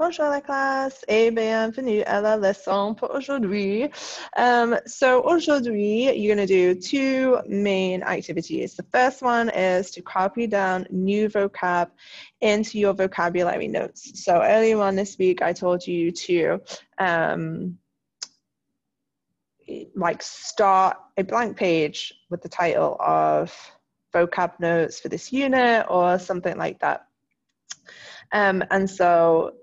Bonjour la classe et bienvenue à la leçon pour aujourd'hui. Um, so aujourd'hui, you're going to do two main activities. The first one is to copy down new vocab into your vocabulary notes. So earlier on this week, I told you to um, like start a blank page with the title of vocab notes for this unit or something like that. Um, and so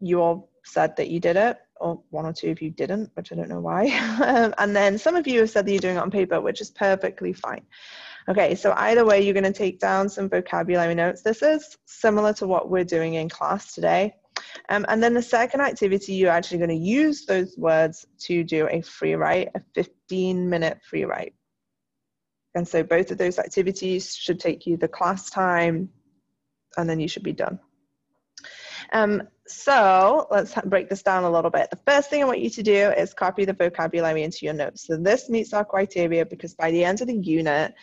you all said that you did it, or one or two of you didn't, which I don't know why. um, and then some of you have said that you're doing it on paper, which is perfectly fine. Okay, so either way, you're going to take down some vocabulary notes. This is similar to what we're doing in class today. Um, and then the second activity, you're actually going to use those words to do a free write, a 15 minute free write. And so both of those activities should take you the class time and then you should be done. Um, so let's break this down a little bit. The first thing I want you to do is copy the vocabulary into your notes. So this meets our criteria because by the end of the unit,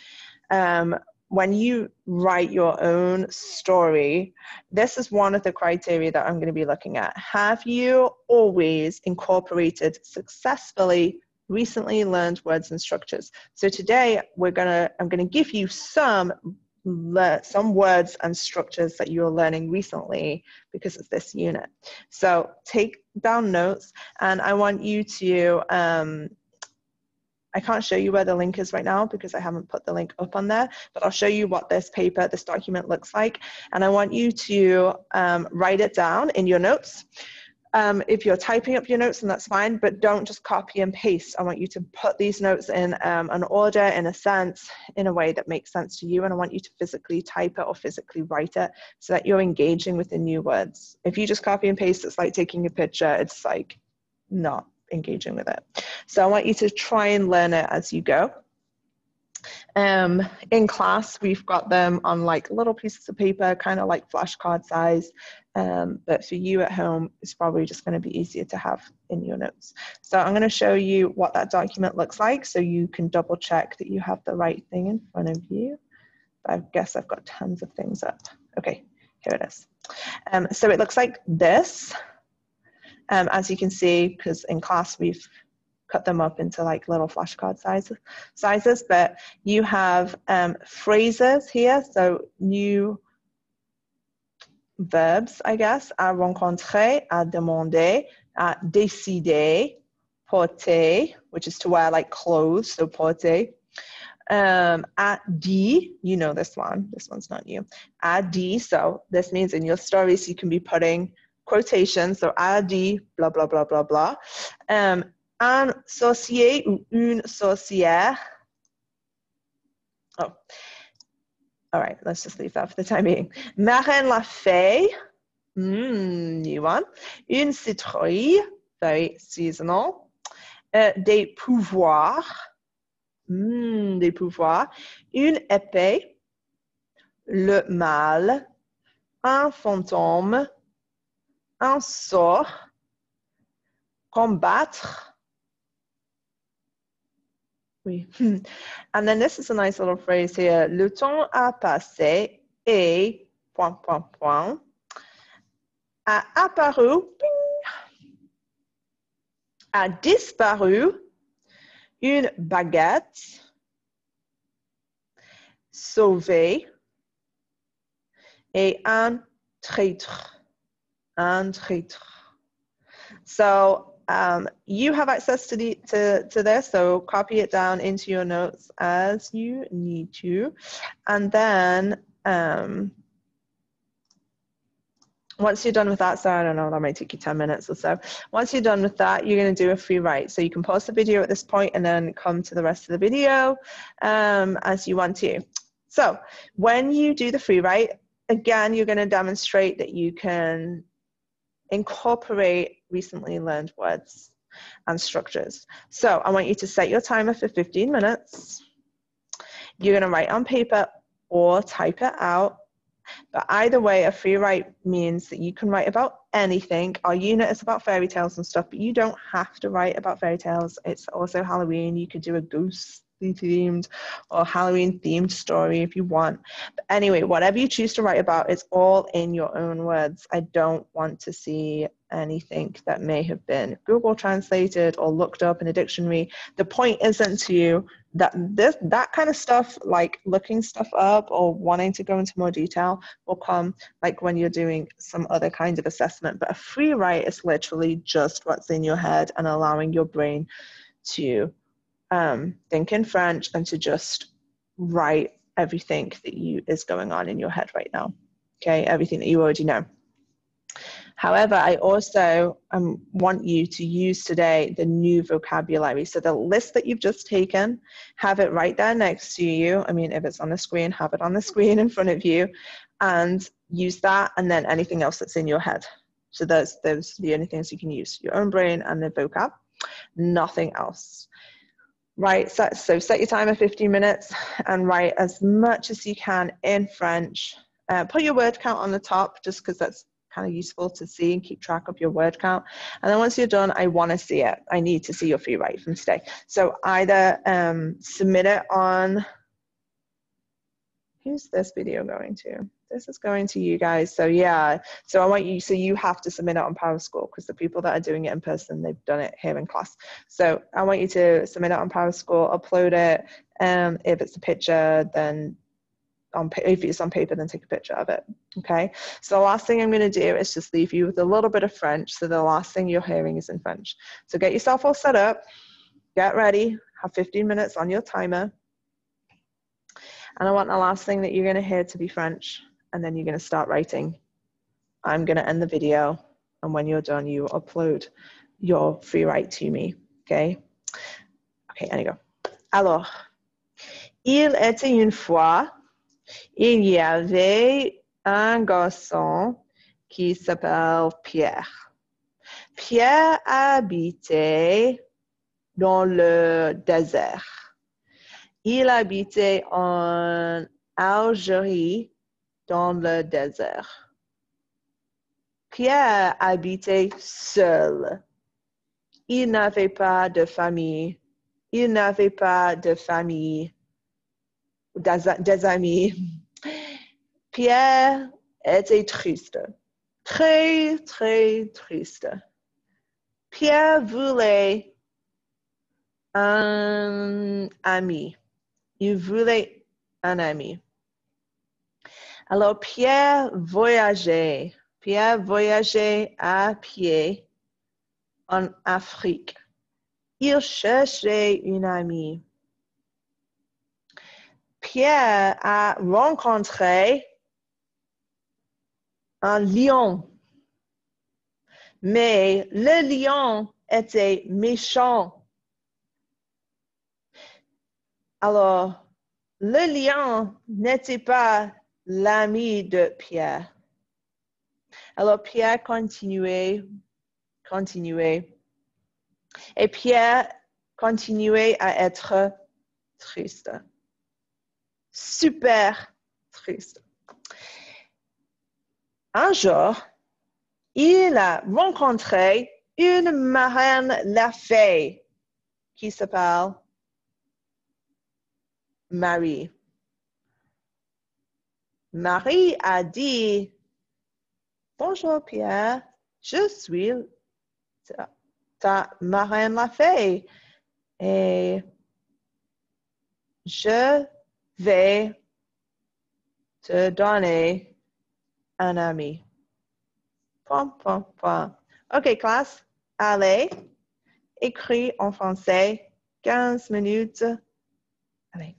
um, when you write your own story, this is one of the criteria that I'm going to be looking at. Have you always incorporated successfully recently learned words and structures? So today we're going to, I'm going to give you some some words and structures that you're learning recently because of this unit. So take down notes and I want you to, um, I can't show you where the link is right now because I haven't put the link up on there, but I'll show you what this paper, this document looks like. And I want you to um, write it down in your notes. Um, if you're typing up your notes, then that's fine, but don't just copy and paste. I want you to put these notes in um, an order, in a sense, in a way that makes sense to you. And I want you to physically type it or physically write it so that you're engaging with the new words. If you just copy and paste, it's like taking a picture. It's like not engaging with it. So I want you to try and learn it as you go. Um, in class, we've got them on like little pieces of paper, kind of like flashcard size. Um, but for you at home, it's probably just going to be easier to have in your notes. So I'm going to show you what that document looks like so you can double check that you have the right thing in front of you. I guess I've got tons of things up. Okay, here it is. Um, so it looks like this. Um, as you can see, because in class we've cut them up into like little flashcard sizes, sizes but you have um, phrases here, so new verbs, I guess, à rencontrer, à demander, à décider, porter, which is to wear like clothes, so porter. Um, à dire, you know this one, this one's not new. À dire, so this means in your stories you can be putting quotations, so à dire, blah, blah, blah, blah, blah. Um, un sorcier ou une sorcière. Oh, all right, let's just leave that for the time being. Marraine la fée, mm, new one. Une citrouille, very seasonal. Uh, des pouvoirs, mm, des pouvoirs. Une épée, le mal. Un fantôme, un sort. Combattre, Oui. This is a nice little phrase here. Le temps a passé et point, point, point, a apparu, a disparu une baguette, sauvé et un traître. Un traître. So um, you have access to, the, to, to this, so copy it down into your notes as you need to. And then um, once you're done with that, so I don't know, that might take you 10 minutes or so. Once you're done with that, you're going to do a free write. So you can pause the video at this point and then come to the rest of the video um, as you want to. So when you do the free write, again, you're going to demonstrate that you can incorporate recently learned words and structures. So I want you to set your timer for 15 minutes. You're going to write on paper or type it out. But either way, a free write means that you can write about anything. Our unit is about fairy tales and stuff, but you don't have to write about fairy tales. It's also Halloween. You could do a goose themed or Halloween themed story if you want. But anyway, whatever you choose to write about, it's all in your own words. I don't want to see anything that may have been Google translated or looked up in a dictionary. The point isn't to you that this that kind of stuff like looking stuff up or wanting to go into more detail will come like when you're doing some other kind of assessment. But a free write is literally just what's in your head and allowing your brain to um, think in French and to just write everything that you is going on in your head right now. Okay, everything that you already know. However, I also um, want you to use today the new vocabulary. So the list that you've just taken, have it right there next to you. I mean, if it's on the screen, have it on the screen in front of you and use that and then anything else that's in your head. So those, those are the only things you can use, your own brain and the vocab, nothing else. Right, so, so set your timer 15 minutes and write as much as you can in French. Uh, put your word count on the top just because that's kind of useful to see and keep track of your word count. And then once you're done, I want to see it. I need to see your free write from today. So either um, submit it on, who's this video going to? This is going to you guys. So yeah, so I want you, so you have to submit it on PowerSchool because the people that are doing it in person, they've done it here in class. So I want you to submit it on PowerSchool, upload it. Um, if it's a picture, then on if it's on paper, then take a picture of it. Okay. So the last thing I'm going to do is just leave you with a little bit of French. So the last thing you're hearing is in French. So get yourself all set up, get ready, have 15 minutes on your timer. And I want the last thing that you're going to hear to be French. And then you're going to start writing. I'm going to end the video. And when you're done, you upload your free write to me. Okay. Okay, you go. Alors, il était une fois il y avait un garçon qui s'appelle Pierre. Pierre habitait dans le désert. Il habitait en Algérie dans le désert. Pierre habitait seul. Il n'avait pas de famille. Il n'avait pas de famille des amis. Pierre était triste, très, très triste. Pierre voulait un ami. Il voulait un ami. Alors Pierre voyageait. Pierre voyageait à pied en Afrique. Il cherchait une amie. Pierre a rencontré un lion, mais le lion était méchant. Alors, le lion n'était pas l'ami de Pierre. Alors Pierre continuait, continuait. Et Pierre continuait à être triste super triste. Un jour, il a rencontré une marraine la fée qui s'appelle Marie. Marie a dit, Bonjour Pierre, je suis ta, marraine la fée et je vais te donner un ami. Pom, pom. OK, classe, allez, écris en français 15 minutes. Allez.